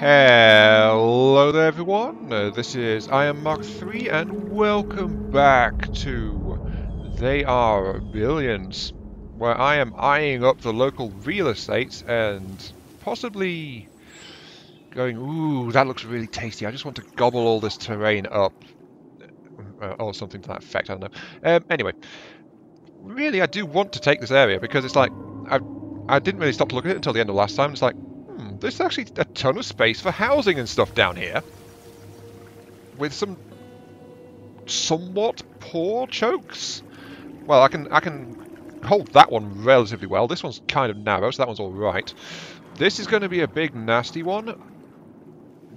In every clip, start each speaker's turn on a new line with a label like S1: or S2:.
S1: Hello there everyone, uh, this is Aiyon Mark 3 and welcome back to They Are Billions, where I am eyeing up the local real estate and possibly going, ooh, that looks really tasty, I just want to gobble all this terrain up, uh, or something to that effect, I don't know. Um, anyway, really I do want to take this area because it's like, I, I didn't really stop to look at it until the end of last time, it's like, there's actually a ton of space for housing and stuff down here. With some somewhat poor chokes. Well, I can I can hold that one relatively well. This one's kind of narrow, so that one's all right. This is going to be a big nasty one.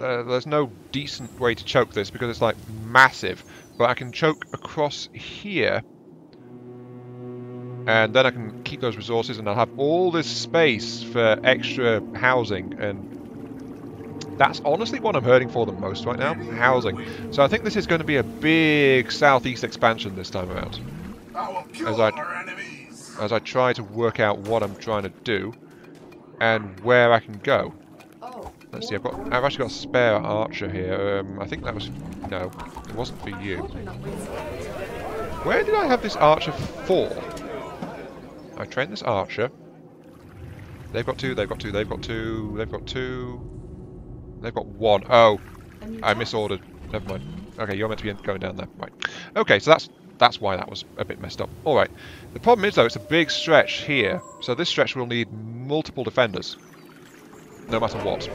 S1: Uh, there's no decent way to choke this because it's like massive. But I can choke across here and then I can keep those resources and I'll have all this space for extra housing and that's honestly what I'm hurting for the most right now, housing. So I think this is going to be a big southeast expansion this time around. As I, as I try to work out what I'm trying to do and where I can go. Let's see, I've got I've actually got a spare archer here. Um, I think that was no, it wasn't for you. Where did I have this archer for? I trained this archer. They've got two, they've got two, they've got two, they've got two. They've got one. Oh, I misordered. Never mind. Okay, you're meant to be going down there. Right. Okay, so that's that's why that was a bit messed up. Alright. The problem is, though, it's a big stretch here. So this stretch will need multiple defenders. No matter what.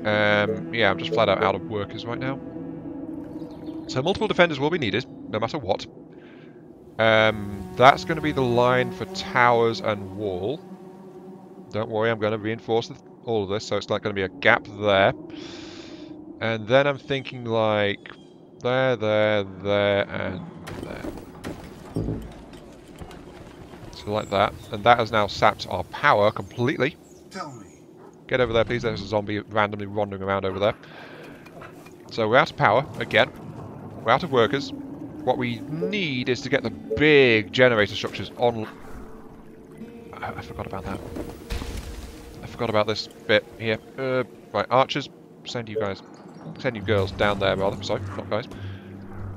S1: Um, yeah, I'm just flat out out of workers right now. So multiple defenders will be needed no matter what. Um, that's going to be the line for towers and wall. Don't worry, I'm going to reinforce all of this, so it's not going to be a gap there. And then I'm thinking like there, there, there, and there. So like that. And that has now sapped our power completely. Tell me. Get over there, please. There's a zombie randomly wandering around over there. So we're out of power again. We're out of workers. What we need is to get the big generator structures on... I, forgot about that. I forgot about this bit here. Uh, right, archers, send you guys... Send you girls down there, rather. Sorry, not guys.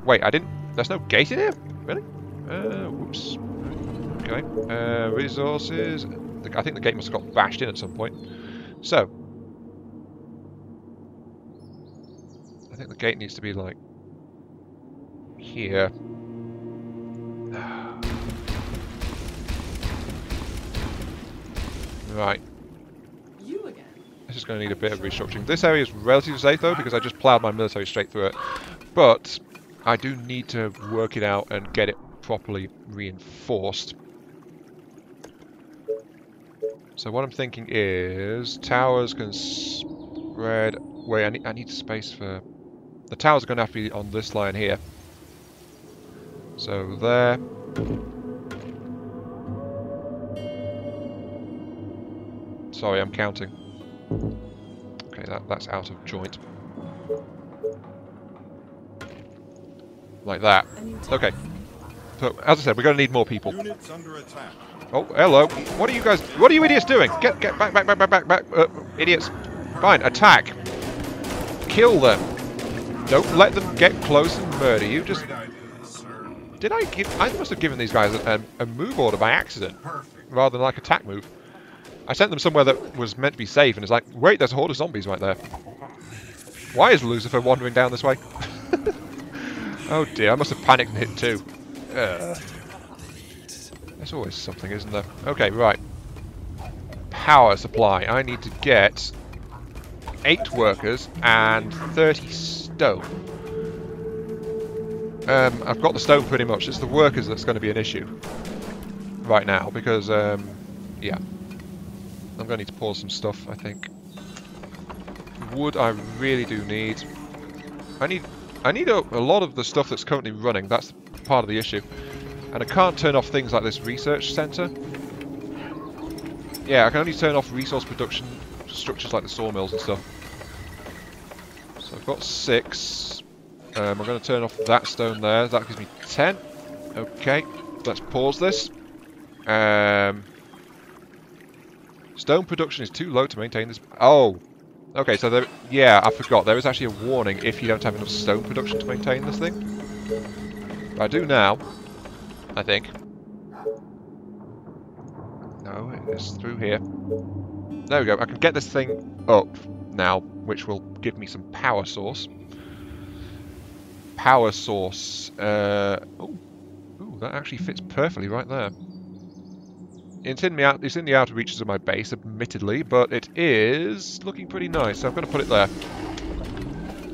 S1: Wait, I didn't... There's no gate in here? Really? Uh, whoops. Okay. Uh, resources... I think the gate must have got bashed in at some point. So... I think the gate needs to be, like, here. Right. You again. This is going to need a bit of restructuring. This area is relatively safe though because I just ploughed my military straight through it. But I do need to work it out and get it properly reinforced. So what I'm thinking is towers can spread. Wait, I need, I need space for. The towers are going to have to be on this line here. So there. Sorry, I'm counting. Okay, that, that's out of joint. Like that. Okay. So, as I said, we're going to need more people. Oh, hello. What are you guys... What are you idiots doing? Get get back, back, back, back, back, back. Uh, idiots. Fine, attack. Kill them. Don't let them get close and murder you. Just did I give... I must have given these guys a, a, move order by accident, rather than like attack move. I sent them somewhere that was meant to be safe, and it's like, wait, there's a horde of zombies right there. Why is Lucifer wandering down this way? oh dear, I must have panicked and hit two. Uh, there's always something, isn't there? Okay, right. Power supply. I need to get 8 workers and 30 stone. Um, I've got the stone pretty much. It's the workers that's going to be an issue right now because, um, yeah, I'm going to need to pause some stuff. I think wood I really do need. I need I need a, a lot of the stuff that's currently running. That's part of the issue, and I can't turn off things like this research center. Yeah, I can only turn off resource production structures like the sawmills and stuff. So I've got six. Um, I'm going to turn off that stone there. That gives me 10. Okay, let's pause this. Um, Stone production is too low to maintain this... Oh! Okay, so there... Yeah, I forgot. There is actually a warning if you don't have enough stone production to maintain this thing. But I do now. I think. No, it's through here. There we go. I can get this thing up now, which will give me some power source. Power source. Uh, oh, ooh, that actually fits perfectly right there. It's in, the it's in the outer reaches of my base, admittedly, but it is looking pretty nice, so I'm going to put it there.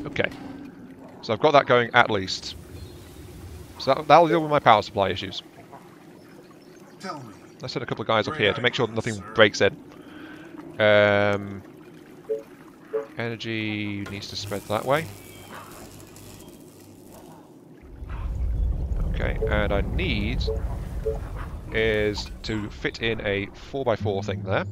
S1: Okay. So I've got that going at least. So that, that'll deal with my power supply issues. Let's send a couple of guys up here to make sure nothing breaks in. Um, energy needs to spread that way. Okay, and I need is to fit in a 4x4 thing there.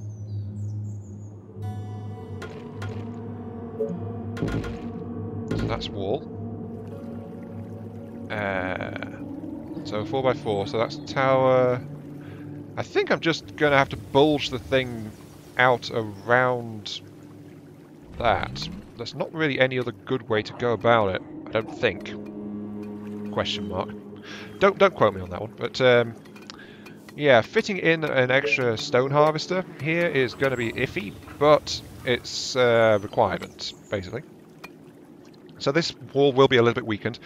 S1: So that's wall. Uh, so 4x4, so that's tower... I think I'm just going to have to bulge the thing out around that. There's not really any other good way to go about it, I don't think. Question mark. Don't don't quote me on that one, but um, yeah, fitting in an extra stone harvester here is going to be iffy, but it's a requirement, basically. So this wall will be a little bit weakened.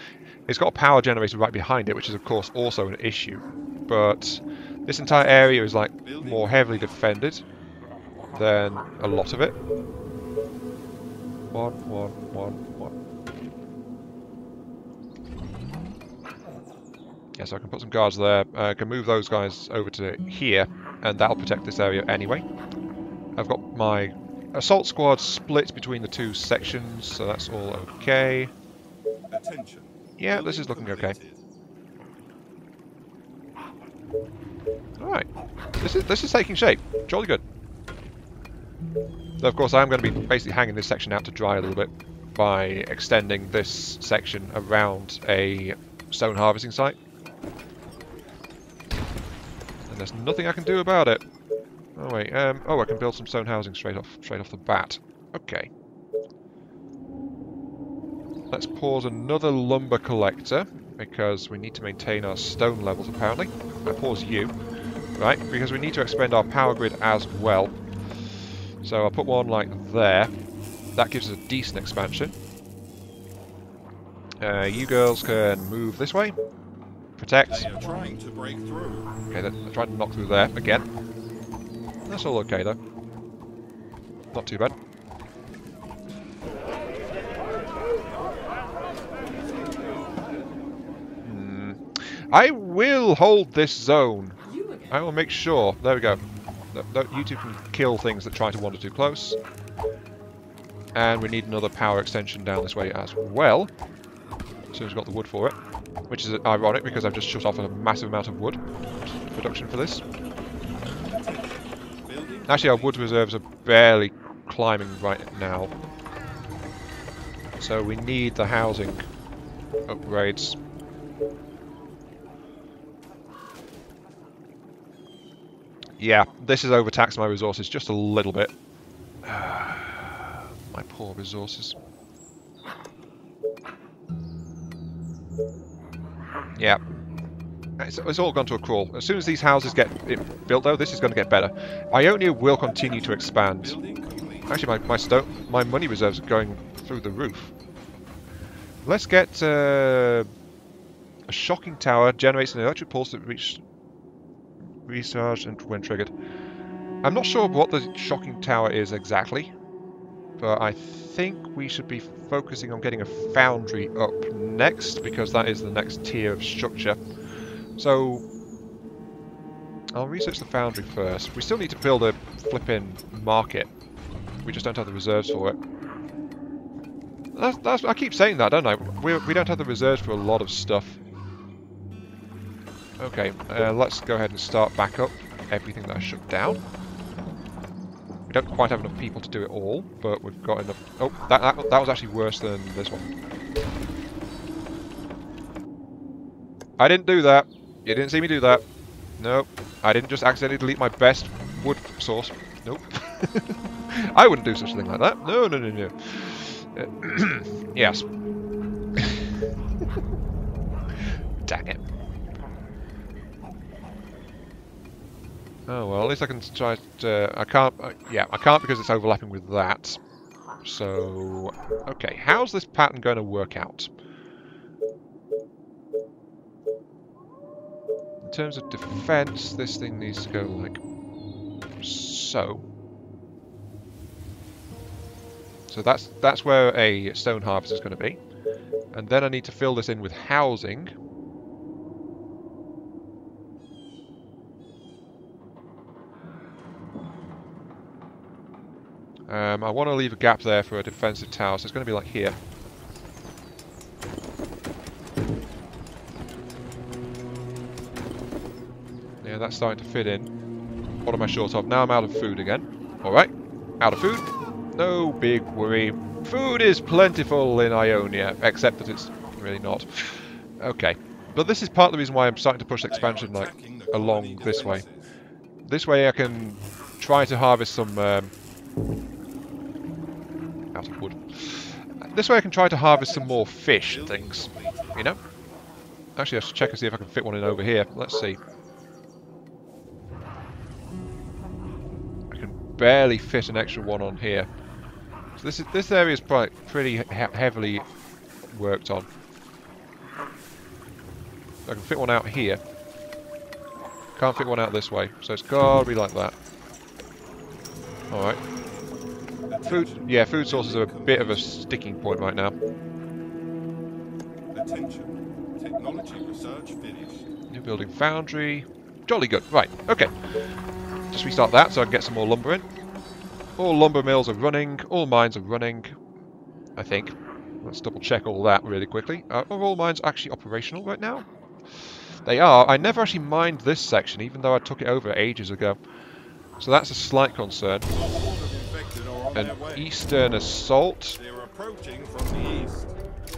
S1: It's got a power generator right behind it, which is of course also an issue. But this entire area is like more heavily defended than a lot of it. One, one, one, one. Yeah, so I can put some guards there. Uh, I can move those guys over to here, and that'll protect this area anyway. I've got my assault squad split between the two sections, so that's all okay. Attention. Yeah, this is looking okay. Alright. This is this is taking shape. Jolly good. Though of course I am going to be basically hanging this section out to dry a little bit by extending this section around a stone harvesting site. And there's nothing I can do about it. Oh wait, um, oh I can build some stone housing straight off, straight off the bat. Okay. Let's pause another lumber collector because we need to maintain our stone levels apparently. I pause you, right? Because we need to expand our power grid as well. So I'll put one like there. That gives us a decent expansion. Uh, you girls can move this way. Protect. Trying to break through. Okay, they're trying to knock through there again. That's all okay though. Not too bad. Hmm. I will hold this zone. I will make sure. There we go. No, no, you two can kill things that try to wander too close. And we need another power extension down this way as well. As soon as we've got the wood for it. Which is ironic because I've just shut off a massive amount of wood production for this. Actually, our wood reserves are barely climbing right now. So we need the housing upgrades. Yeah, this has overtaxed my resources just a little bit. my poor resources. Yeah. It's, it's, all gone to a crawl. As soon as these houses get built, though, this is going to get better. Ionia will continue to expand. Actually, my my, my money reserves are going through the roof. Let's get uh, a shocking tower generates an electric pulse that reach recharge and when triggered. I'm not sure what the shocking tower is exactly, but I think we should be focusing on getting a foundry up next because that is the next tier of structure. So I'll research the foundry first. We still need to build a flipping market. We just don't have the reserves for it. That's, that's, I keep saying that, don't I? We're, we do not have the reserves for a lot of stuff. Okay, uh, let's go ahead and start back up everything that I shut down. We don't quite have enough people to do it all, but we've got enough... Oh, that, that, that was actually worse than this one. I didn't do that. You didn't see me do that. Nope. I didn't just accidentally delete my best wood source. Nope. I wouldn't do such a thing like that. No, no, no, no. Uh, yes. Dang it. Oh well, at least I can try. To, uh, I can't. Uh, yeah, I can't because it's overlapping with that. So, okay, how's this pattern going to work out? Terms of defense, this thing needs to go like so. So that's that's where a stone harvest is going to be. And then I need to fill this in with housing. Um, I want to leave a gap there for a defensive tower, so it's going to be like here. Yeah, that's starting to fit in. What am I short of? Now I'm out of food again. Alright, out of food. No big worry. Food is plentiful in Ionia, except that it's really not. Okay, but this is part of the reason why I'm starting to push expansion like along this way. This way I can try to harvest some um, out of wood. This way I can try to harvest some more fish and things, you know? Actually, I should check and see if I can fit one in over here. Let's see. I can barely fit an extra one on here. So this is this area is pretty, pretty he heavily worked on. I can fit one out here. Can't fit one out this way, so it's gotta be like that. Alright. Food, yeah, food sources are a bit of a sticking point right now. Attention. Technology research finished. New building foundry. Jolly good. Right, okay. Just restart that so I can get some more lumber in. All lumber mills are running, all mines are running, I think. Let's double check all that really quickly. Uh, are all mines actually operational right now? They are. I never actually mined this section, even though I took it over ages ago. So that's a slight concern an eastern assault.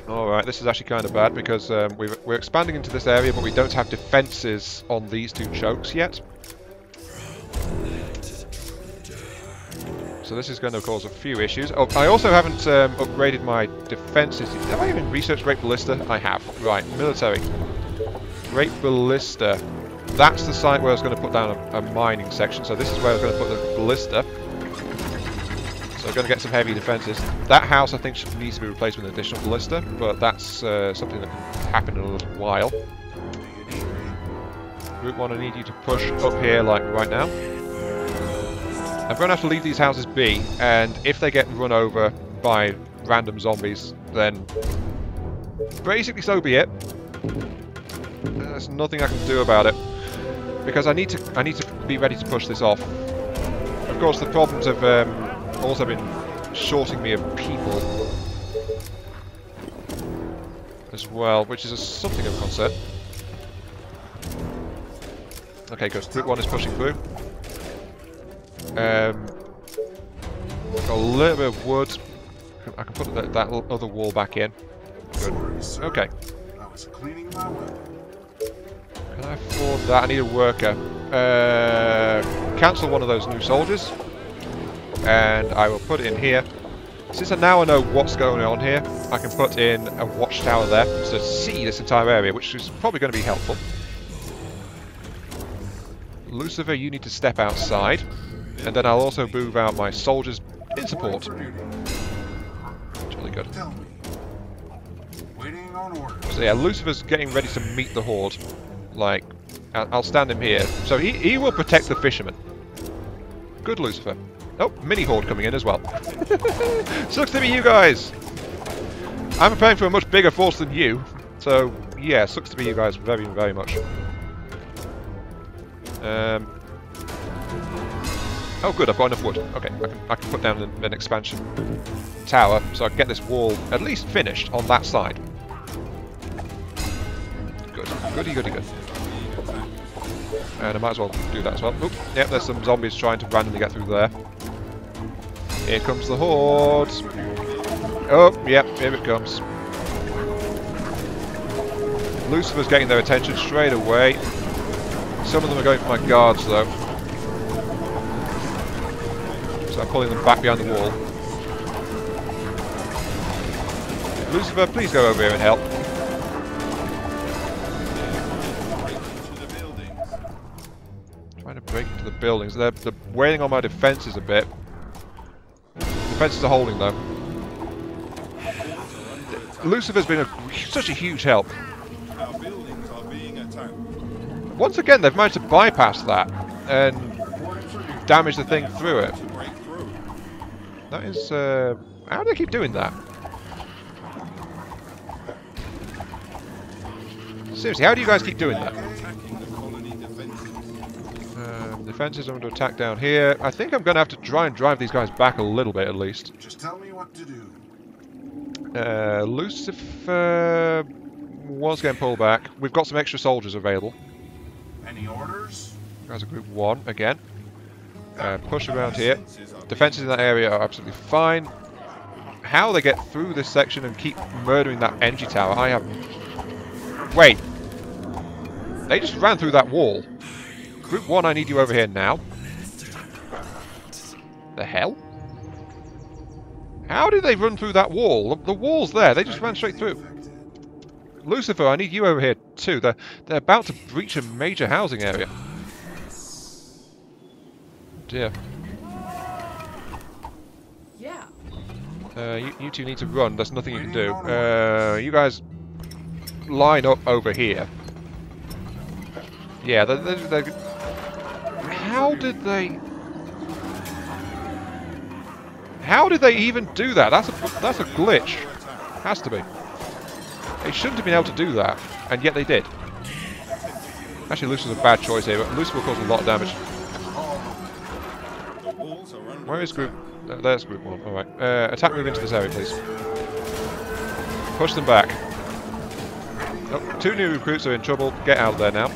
S1: Alright, this is actually kind of bad because um, we are expanding into this area but we don't have defences on these two chokes yet. So this is going to cause a few issues. Oh, I also haven't um, upgraded my defences. Have I even researched Great Ballista? I have. Right, military. Great Ballista. That's the site where I was going to put down a, a mining section. So this is where I was going to put the ballista. So we're going to get some heavy defences. That house I think should, needs to be replaced with an additional ballista, but that's uh, something that can happen in a little while. Group 1, I need you to push up here like right now. I'm going to have to leave these houses be, and if they get run over by random zombies, then basically so be it. There's nothing I can do about it. Because I need to I need to be ready to push this off. Of course the problems of um, also been shorting me of people as well, which is a, something of concern. Okay, good. Group 1 is pushing through. Um, got a little bit of wood. I can put that, that other wall back in. Good. Okay. Can I afford that? I need a worker. Uh, cancel one of those new soldiers and I will put it in here. Since I now know what's going on here, I can put in a watchtower there to see this entire area, which is probably going to be helpful. Lucifer, you need to step outside, and then I'll also move out my soldiers in support. Jolly good. So yeah, Lucifer's getting ready to meet the Horde. Like, I'll stand him here. So he, he will protect the fishermen. Good, Lucifer. Oh, mini horde coming in as well. Sucks to be you guys. I'm preparing for a much bigger force than you. So, yeah, sucks to be you guys very, very much. Um, oh, good, I've got enough wood. Okay, I can, I can put down an, an expansion tower so I can get this wall at least finished on that side. Good, goody, goody, good. And I might as well do that as well. Oop, yep, there's some zombies trying to randomly get through there. Here comes the horde. Oh, yep, here it comes. Lucifer's getting their attention straight away. Some of them are going for my guards, though. Pulling them back behind the wall. Lucifer, please go over here and help. Trying to break into the buildings. They're, they're waiting on my defences a bit. Defences are holding though. Lucifer's been a, such a huge help.
S2: Our buildings are being attacked.
S1: Once again, they've managed to bypass that and damage the thing through it.
S2: To break through.
S1: That is, uh, how do they keep doing that? Seriously, how do you guys keep doing that?
S2: Colony defenses.
S1: Under attack down here. I think I'm going to have to try and drive these guys back a little bit at least.
S3: Just tell me what to do.
S1: Uh, Lucifer was getting pulled back. We've got some extra soldiers available.
S3: Any orders?
S1: Guys a group one again. Uh, push around here. Defenses in that area are absolutely fine. How they get through this section and keep murdering that energy tower, I have... Wait. They just ran through that wall. Group 1, I need you over here now. The hell? How did they run through that wall? The, the wall's there, they just ran straight through. Lucifer, I need you over here too. They're, they're about to breach a major housing area. Dear. Uh, you, you two need to run. There's nothing you can do. Uh, you guys line up over here. Yeah, they they they how did they... How did they even do that? That's a that's a glitch. Has to be. They shouldn't have been able to do that, and yet they did. Actually, Lucifer's a bad choice here, but Lucifer cause a lot of damage.
S2: The walls are under
S1: Where is group? There's group one. All right. Uh, attack move into this area, please. Push them back. Oh, two new recruits are in trouble. Get out of there now.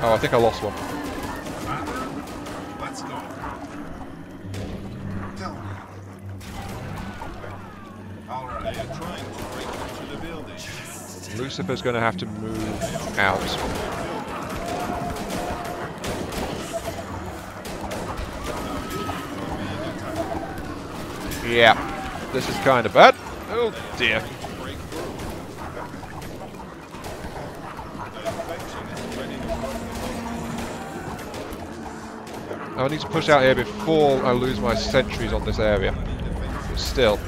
S1: Oh, I think I lost one. Lucifer's going to have to move out. Yeah, this is kind of bad. Oh dear. I need to push out here before I lose my sentries on this area. But still.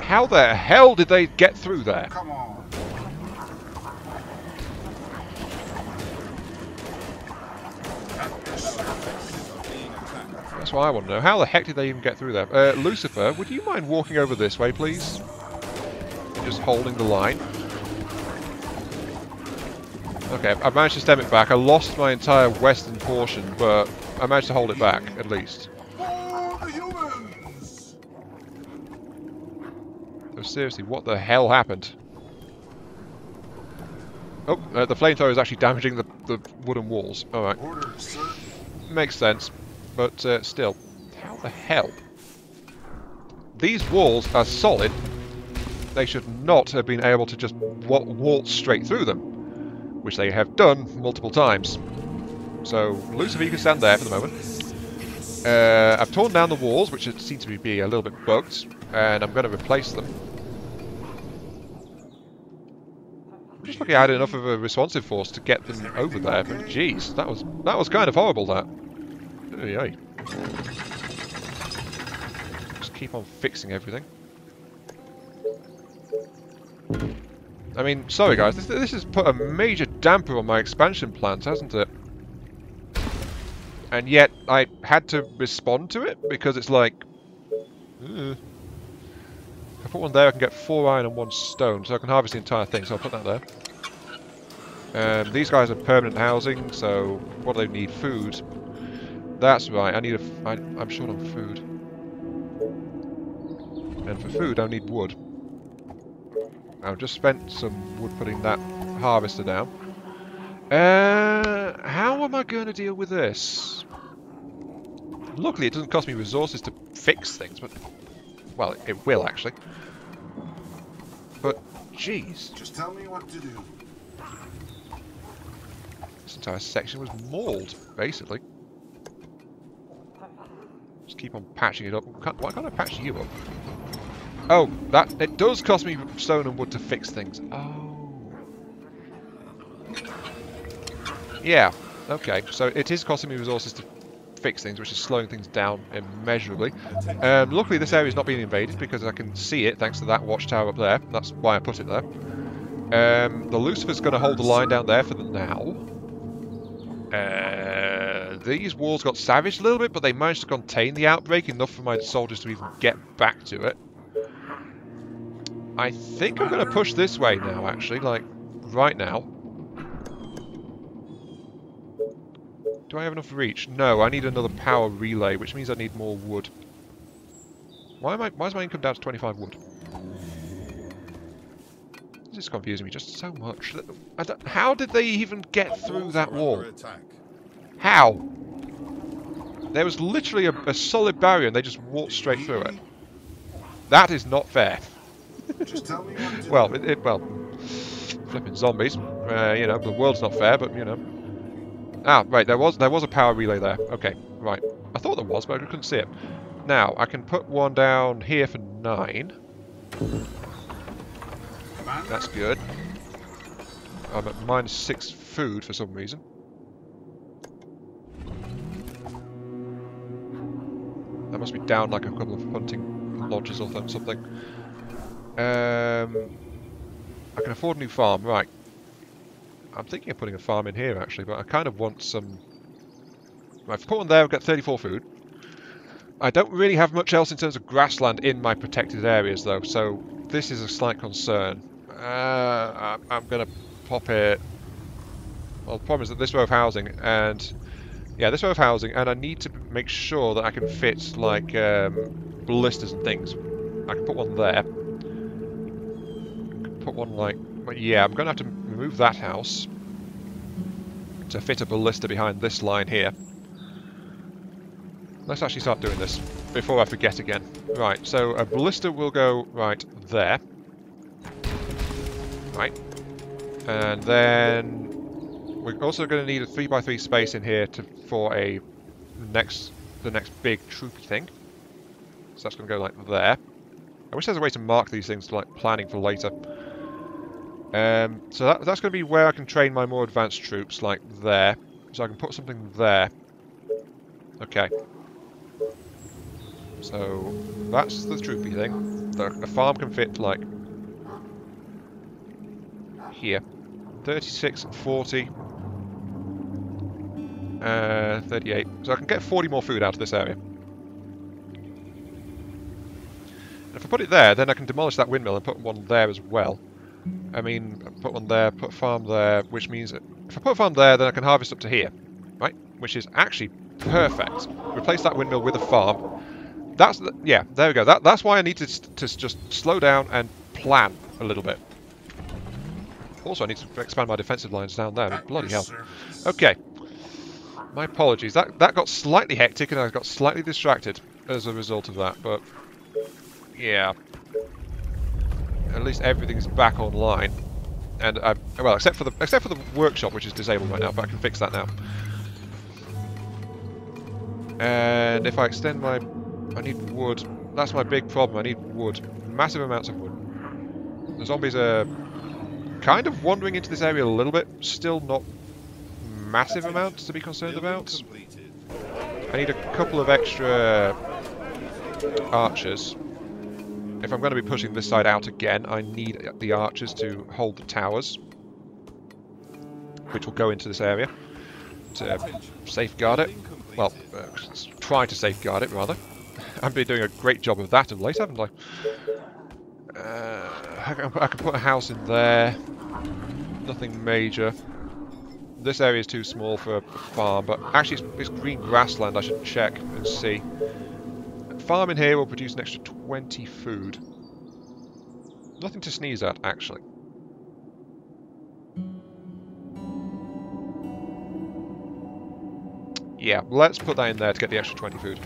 S1: How the hell did they get through there? That's what I want to know. How the heck did they even get through there? Uh, Lucifer, would you mind walking over this way, please? Just holding the line. Okay, I've managed to stem it back. I lost my entire western portion, but I managed to hold it back, at least.
S3: For the humans!
S1: So seriously, what the hell happened? Oh, uh, the flamethrower is actually damaging the, the wooden walls. Alright, makes sense. But uh, still, how the hell? These walls are solid. They should not have been able to just wa waltz straight through them. Which they have done multiple times. So, Lucifer, you can stand there for the moment. Uh, I've torn down the walls, which seem to be a little bit bugged, and I'm going to replace them. I'm just lucky I had enough of a responsive force to get them over there, but jeez, that was that was kind of horrible. That. Oy, oy. Just keep on fixing everything. I mean, sorry guys, this, this has put a major damper on my expansion plans, hasn't it? And yet, I had to respond to it, because it's like... I put one there, I can get four iron and one stone, so I can harvest the entire thing, so I'll put that there. Um, these guys are permanent housing, so what do they need? Food. That's right, I need a... F I, I'm short on food. And for food, I need wood. I've just spent some wood putting that harvester down. Uh, how am I going to deal with this? Luckily, it doesn't cost me resources to fix things, but... Well, it, it will, actually. But, jeez.
S3: Just tell me what to do.
S1: This entire section was mauled, basically. Just keep on patching it up. Why can't I patch you up? Oh, that it does cost me stone and wood to fix things. Oh. Yeah. Okay. So it is costing me resources to fix things, which is slowing things down immeasurably. Um, luckily, this area is not being invaded because I can see it thanks to that watchtower up there. That's why I put it there. Um, the Lucifer's going to hold the line down there for the now. Uh, these walls got savaged a little bit, but they managed to contain the outbreak enough for my soldiers to even get back to it. I think I'm going to push this way now, actually, like, right now. Do I have enough reach? No, I need another power relay, which means I need more wood. Why am I? Why is my income down to 25 wood? This is confusing me just so much. How did they even get through that wall?
S2: attack.
S1: How? There was literally a, a solid barrier and they just walked straight through it. That is not fair.
S3: Just tell me what to
S1: Well, it, it, well, flipping zombies. Uh, you know, the world's not fair, but you know. Ah, right. There was there was a power relay there. Okay, right. I thought there was, but I couldn't see it. Now I can put one down here for nine. That's good. I'm at minus six food for some reason. That must be down like a couple of hunting lodges or something. Um, I can afford a new farm, right. I'm thinking of putting a farm in here actually, but I kind of want some... Right, if I put one there, I've got 34 food. I don't really have much else in terms of grassland in my protected areas though, so this is a slight concern. Uh, I- I'm going to pop it... Well, the problem is that this row of housing, and... Yeah, this row of housing, and I need to make sure that I can fit, like, um, ballistas and things. I can put one there. Put one, like... Yeah, I'm going to have to move that house to fit a ballista behind this line here. Let's actually start doing this before I forget again. Right, so a ballista will go right there. Right. And then we're also going to need a 3x3 space in here to for a next the next big troopy thing. So that's going to go like there. I wish there's a way to mark these things like planning for later. Um, so that, that's going to be where I can train my more advanced troops, like there. So I can put something there. Okay. So that's the troopy thing. The, the farm can fit like here. 36, 40, uh, 38. So I can get 40 more food out of this area. And if I put it there, then I can demolish that windmill and put one there as well. I mean, put one there, put farm there, which means if I put farm there, then I can harvest up to here, right? Which is actually perfect. Replace that windmill with a farm. That's the, yeah, there we go. That that's why I need to to just slow down and plan a little bit. Also, I need to expand my defensive lines down there. Bloody hell. Okay. My apologies. That that got slightly hectic and I got slightly distracted as a result of that, but yeah. At least everything's back online. And I well, except for the except for the workshop which is disabled right now, but I can fix that now. And if I extend my I need wood. That's my big problem. I need wood. Massive amounts of wood. The zombies are kind of wandering into this area a little bit. Still not massive amounts to be concerned about. I need a couple of extra archers. If I'm going to be pushing this side out again, I need the archers to hold the towers, which will go into this area to safeguard it. Well, uh, try to safeguard it, rather. I've been doing a great job of that of late, haven't I? Uh, I, can, I can put a house in there. Nothing major. This area is too small for a farm, but actually it's, it's green grassland. I should check and see. Farming here will produce an extra 20 food. Nothing to sneeze at, actually. Yeah, let's put that in there to get the extra 20 food.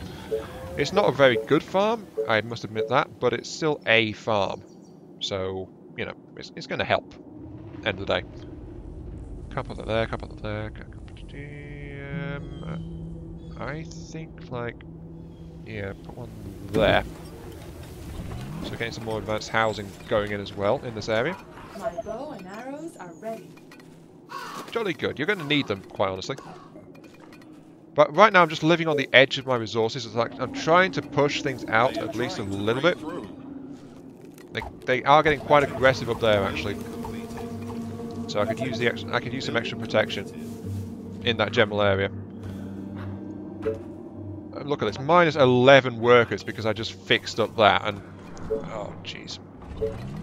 S1: It's not a very good farm, I must admit that, but it's still a farm. So, you know, it's, it's going to help. End of the day. That there, that there. Um, I think, like, yeah, put one there. So getting some more advanced housing going in as well in this area.
S4: My bow and arrows are ready.
S1: Jolly good. You're going to need them, quite honestly. But right now I'm just living on the edge of my resources. It's like I'm trying to push things out at least a little bit. They, they are getting quite aggressive up there actually. So I could use the ex I could use some extra protection in that general area. Uh, Look at this, minus 11 workers because I just fixed up that and oh jeez.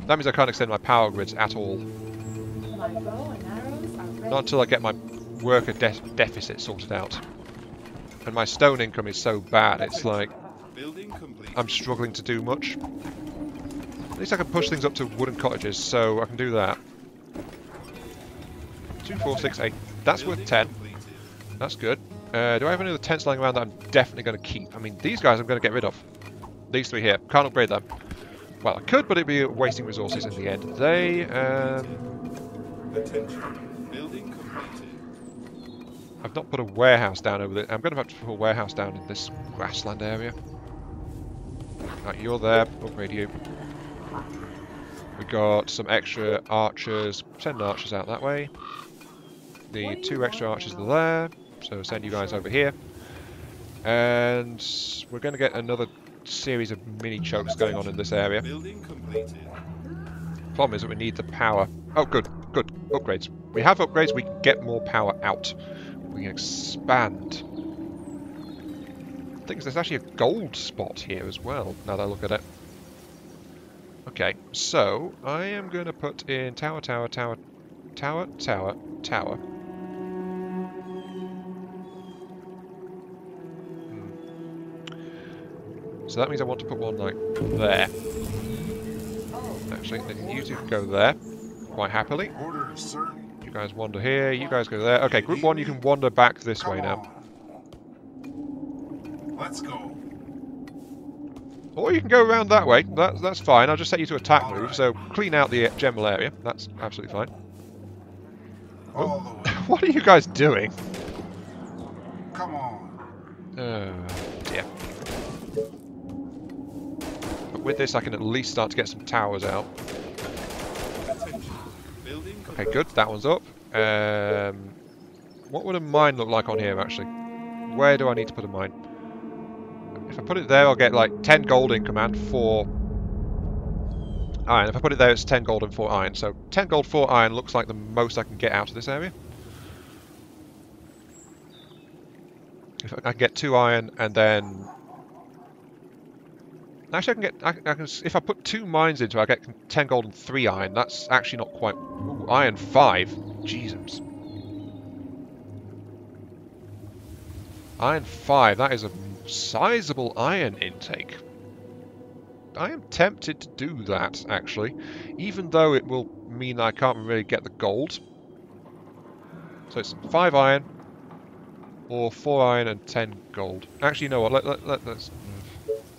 S1: That means I can't extend my power grids at all.
S4: My bow and arrows are ready.
S1: Not until I get my worker de deficit sorted out. And my stone income is so bad, it's like I'm struggling to do much. At least I can push things up to wooden cottages, so I can do that. Two, four, six, eight. That's worth 10. That's good. Uh, do I have any other tents lying around that I'm definitely going to keep? I mean, these guys I'm going to get rid of. These three here. Can't upgrade them. Well, I could, but it'd be wasting resources in the end. They, um. I've not put a warehouse down over there. I'm going to have to put a warehouse down in this grassland area. Right, you're there. Upgrade you. We've got some extra archers. Send archers out that way. The two extra archers are there, so send you guys over here. And we're going to get another series of mini chokes going on in this area. Problem is that we need the power. Oh, good, good. Upgrades. We have upgrades, we can get more power out. We can expand. I think there's actually a gold spot here as well, now that I look at it. Okay, so I am going to put in tower, tower, tower, tower, tower, tower. So that means I want to put one like there. Actually, then you two go there, quite happily. You guys wander here, you guys go there. Okay, group one, you can wander back this way now.
S3: Let's go.
S1: Or you can go around that way. That, that's fine. I'll just set you to attack move, so clean out the general area. That's absolutely fine.
S3: Way.
S1: what are you guys doing?
S3: Come on.
S1: Uh, dear. With this, I can at least start to get some towers out. Okay, good. That one's up. Um, what would a mine look like on here, actually? Where do I need to put a mine? If I put it there, I'll get like 10 gold in command, 4 iron. If I put it there, it's 10 gold and 4 iron. So 10 gold, 4 iron looks like the most I can get out of this area. If I I can get 2 iron and then... Actually, I can get... I, I can, if I put 2 mines into it, I get 10 gold and 3 iron. That's actually not quite... Ooh, iron 5. Jesus. Iron 5, that is a sizable iron intake. I am tempted to do that, actually, even though it will mean I can't really get the gold. So it's 5 iron, or 4 iron and 10 gold. Actually, you know what, let, let, let, let's,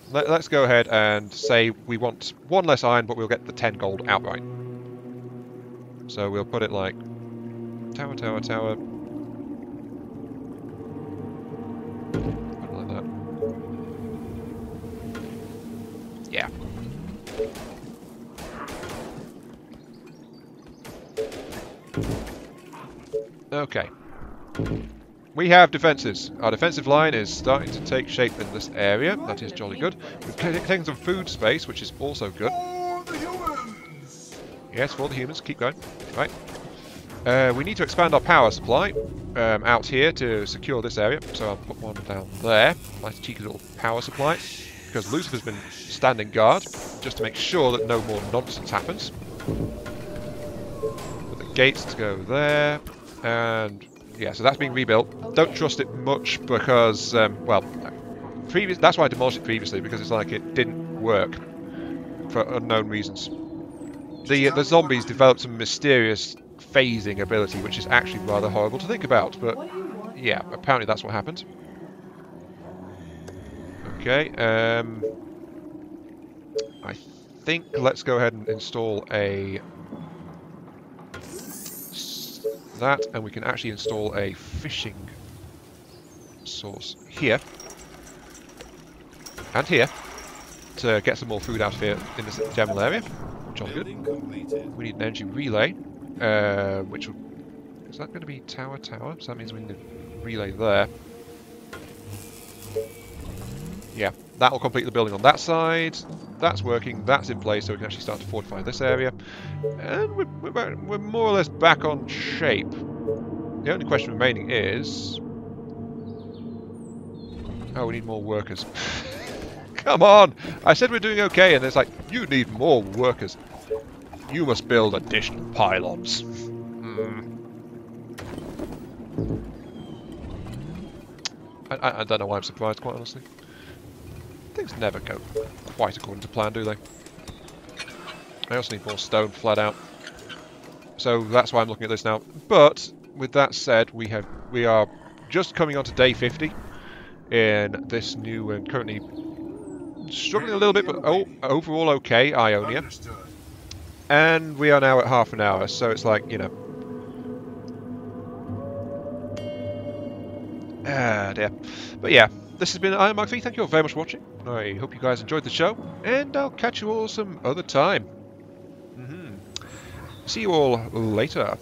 S1: let, let's go ahead and say we want one less iron, but we'll get the 10 gold outright. So we'll put it like tower, tower, tower, We have defences. Our defensive line is starting to take shape in this area. That is jolly good. We've ta- taken some food space, which is also good. Yes, for the humans. Keep going. Right. Uh, we need to expand our power supply um, out here to secure this area. So I'll put one down there. Nice cheeky little power supply. Because Lucifer's been standing guard, just to make sure that no more nonsense happens. Put the gates to go there. And yeah, so that's being rebuilt. Don't trust it much because, um, well, previous. That's why I demolished it previously because it's like it didn't work for unknown reasons. The the zombies developed some mysterious phasing ability, which is actually rather horrible to think about. But yeah, apparently that's what happened. Okay, um, I think let's go ahead and install a. that, and we can actually install a fishing source here and here to get some more food out of here in this general area, which is good. We need an energy relay, uh, which will, is that going to be tower tower? So that means we need a relay there. Yeah, that will complete the building on that side. That's working. That's in place, so we can actually start to fortify this area, and we're, we're, we're more or less back on shape. The only question remaining is, oh, we need more workers. Come on! I said we're doing okay, and it's like, you need more workers. You must build additional pylons. Hmm. I, I don't know why I'm surprised, quite honestly. Things never go quite according to plan, do they? I also need more stone flat out. So that's why I'm looking at this now. But with that said, we have we are just coming on to day 50 in this new and currently struggling a little bit, but oh, overall okay, Ionia. And we are now at half an hour, so it's like, you know. Ah, dear. But yeah, this has been Aiyon Mark 3. Thank you all very much for watching. I hope you guys enjoyed the show, and I'll catch you all some other time. hmm See you all later.